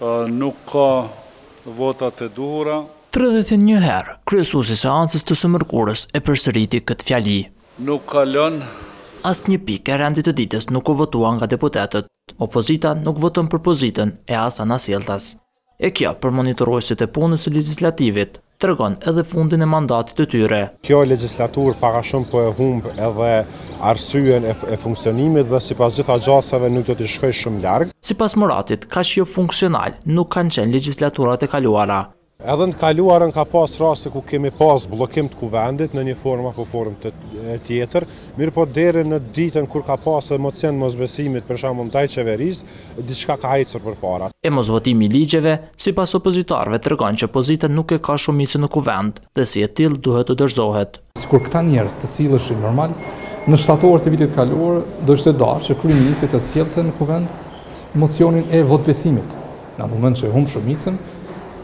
Nuk ka votat e duhura. Tridhjetë e një herë, kryesuesi i seancës të së mërkurës e përsëriti këtë fjali. Nuk ka lënë. Asnjë pikë e rendit të ditës nuk u votua nga deputetët. Opozita nuk voton për pozitën e as anasjelltas. E kjo për monitoruesit e punës së legjislativit tregon edhe fundin e mandatit të tyre. Kjo legjislaturë pak a shumë po e humb edhe arsyen e funksionimit dhe sipas gjitha gjasave nuk do t'i shkojë shumë larg. Sipas Muratit, kaq jo funksional nuk kanë qenë legjislaturat e kaluara. Edhe në të kaluarën ka pas raste kur kemi pas bllokim të Kuvendit në një formë apo formë tjetër, mirëpo deri në ditën kur ka pas edhe mocion të mosbesimit për shembull ndaj qeverisë, diçka ka ecur përpara. E mos votimi i ligjeve, sipas opozitarëve tregon që pozita nuk e ka shumicën në Kuvend dhe si e tillë duhet të dorëzohet. Sikur këta njerëz të silleshin normal, në shtator të vitit të kaluar do ishte dashtë që kryeministri të sjellte në Kuvend mocionin e votëbesimit. Në moment që humb shumicën,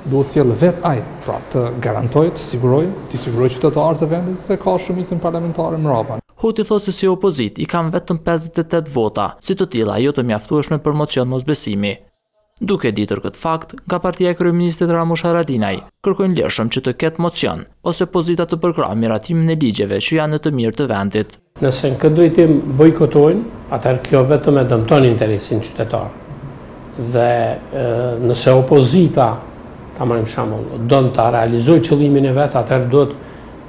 duhet sjellë vetë ai, pra të garantojë, të sigurojë, t'i sigurojë qytetarët e vendit se ka shumicën parlamentare mbrapa. Hoti thotë se si opozitë i kanë vetëm pesëdhjetë e tetë vota, si të tilla jo të mjaftueshme për mocion mosbesimi. Duke e ditur këtë fakt, nga partia e kryeministrit Ramush Haradinaj, kërkojnë lirshëm që të ketë mocion, ose opozita të përkrahë miratimin e ligjeve që janë në të mirë të vendit. Nëse në këtë drejtim bojkotojnë, atëherë kjo vetëm e dëmton interesin qytetar. Dhe nëse opozita, ta marrim shembull, don ta realizojë qëllimin e vet, atëherë duhet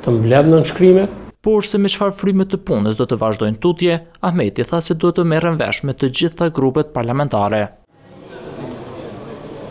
të mbledhë nënshkrimet. Por se me çfarë fryme të punës do të vazhdojnë tutje, Ahmeti tha se duhet të merren vesh me të gjitha grupet parlamentare.